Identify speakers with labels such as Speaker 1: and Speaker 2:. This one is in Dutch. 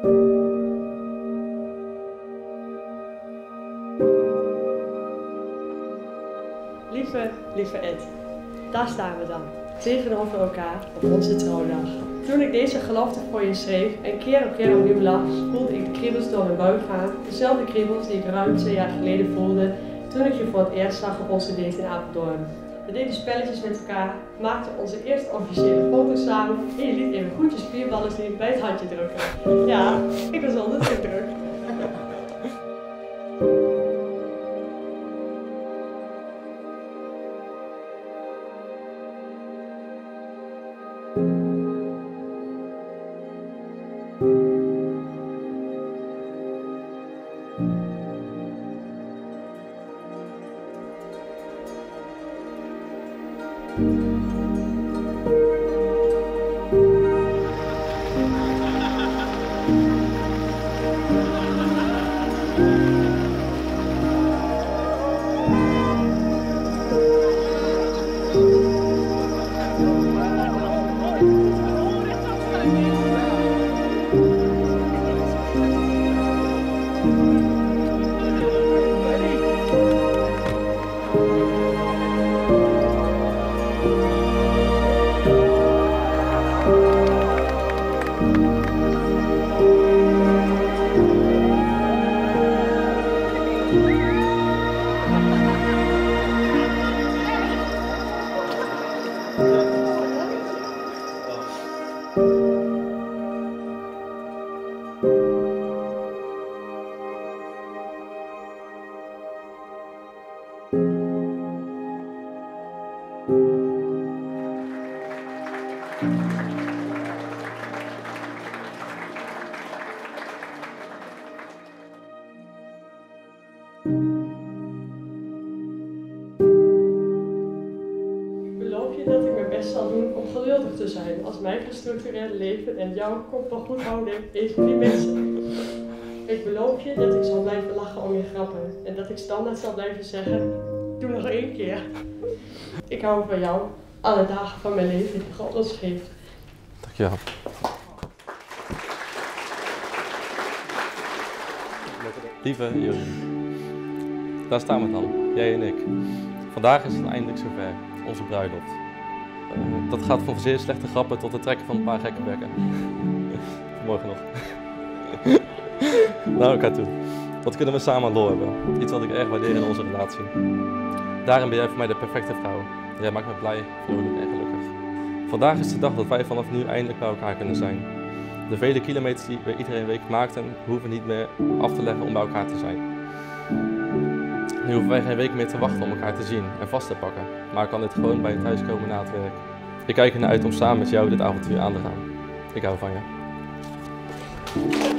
Speaker 1: Lieve, lieve Ed, daar staan we dan, tegenover elkaar op onze trouwdag. Toen ik deze gelofte voor je schreef en keer op keer opnieuw las, voelde ik de kriebels door mijn buik gaan. Dezelfde kriebels die ik ruim twee jaar geleden voelde toen ik je voor het eerst zag op onze date in Apeldoorn. We deden spelletjes met elkaar, maakten onze eerste officiële foto's samen en je liet even goed je spierballen zien bij het handje drukken. Ja, ik was onder de druk. je te zijn als mijn gestructureerde leven en jouw kop van goed even die mensen. Ik beloof je dat ik zal blijven lachen om je grappen en dat ik standaard zal blijven zeggen, doe nog één keer. Ik hou van jou, alle dagen van mijn leven die God ons geeft.
Speaker 2: Dankjewel. Lieve Jurien, daar staan we dan, jij en ik. Vandaag is het eindelijk zover, onze bruiloft. Eh, dat gaat van zeer slechte grappen tot het trekken van een paar gekke bekken. Vanmorgen nog. Naar elkaar toe. Wat kunnen we samen lol hebben? Iets wat ik erg waardeer in onze relatie. Daarin ben jij voor mij de perfecte vrouw. Jij maakt me blij, vrolijk en gelukkig. Vandaag is de dag dat wij vanaf nu eindelijk bij elkaar kunnen zijn. De vele kilometers die we iedere week maakten, hoeven niet meer af te leggen om bij elkaar te zijn. Nu hoeven wij geen week meer te wachten om elkaar te zien en vast te pakken, maar kan dit gewoon bij je thuiskomen na het werk. Ik kijk ernaar uit om samen met jou dit avontuur aan te gaan. Ik hou van je.